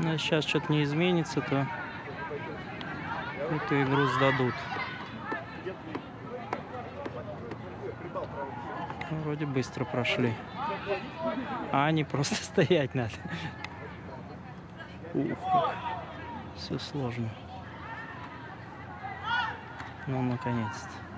Ну, а Но сейчас что-то не изменится, то эту игру сдадут. Ну, вроде быстро прошли. А не просто стоять надо. Ух, как все сложно. Ну, наконец-то.